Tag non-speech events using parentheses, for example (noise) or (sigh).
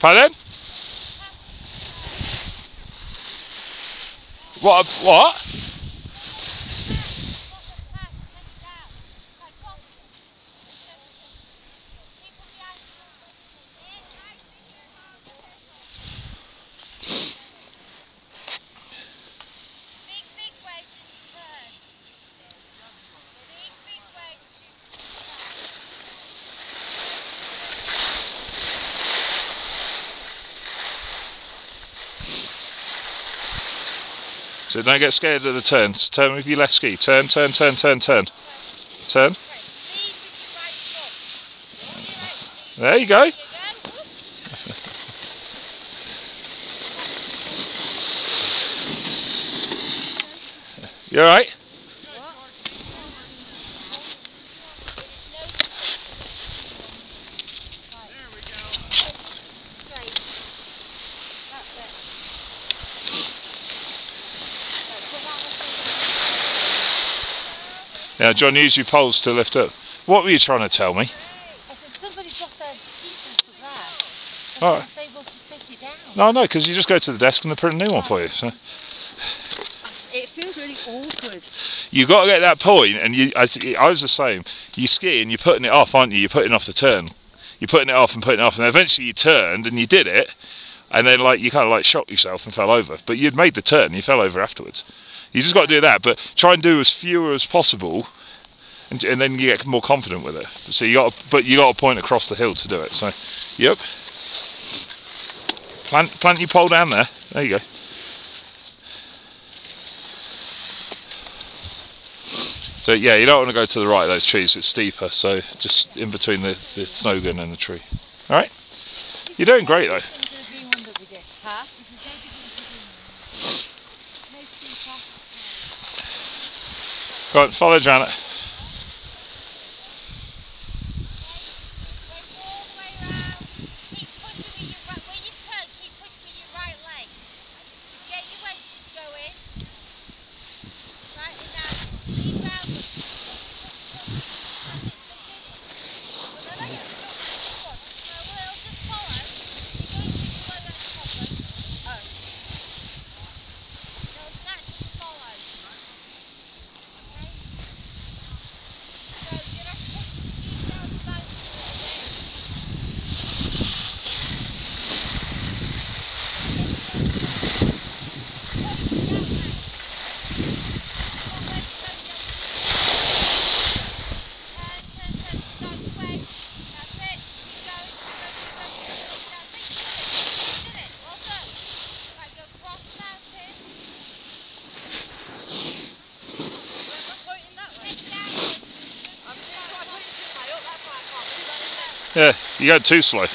Pardon? What? What? So don't get scared of the turns. Turn with your left ski. Turn, turn, turn, turn, turn. Turn. There you go. (laughs) You alright? Straight. That's it. Right, put that Now, John, use your poles to lift up. What were you trying to tell me? I said, somebody's lost their ski there. I Alright. was able to take it down. No, no, because you just go to the desk and they print a new one for you. So It feels really awkward. You've got to get that point, and you. I, I was the same. You ski and you're putting it off, aren't you? You're putting off the turn. You're putting it off and putting it off, and eventually you turned and you did it, and then like you kind of like shocked yourself and fell over. But you'd made the turn, you fell over afterwards. You just got to do that, but try and do as fewer as possible, and, and then you get more confident with it. So you got, but you got to point across the hill to do it. So, yep. Plant, plant your pole down there. There you go. So yeah, you don't want to go to the right of those trees. It's steeper. So just in between the, the and the tree. All right. You're doing great though. Into the green one that we did. Huh? This is no different to the green one. No Go on, follow Janet. Wedge all the way around. Keep pushing with your right. When you turn, keep pushing with your right leg. Get your wedge going. Right in now. Lean round. That's it. Push it. Well, no, no, yeah. Come on. No, we'll just follow. You're going to be below that problem. Oh. No, that's just follow. Okay. So you're gonna have to push these down the bank a little bit. Yeah, you go too slow.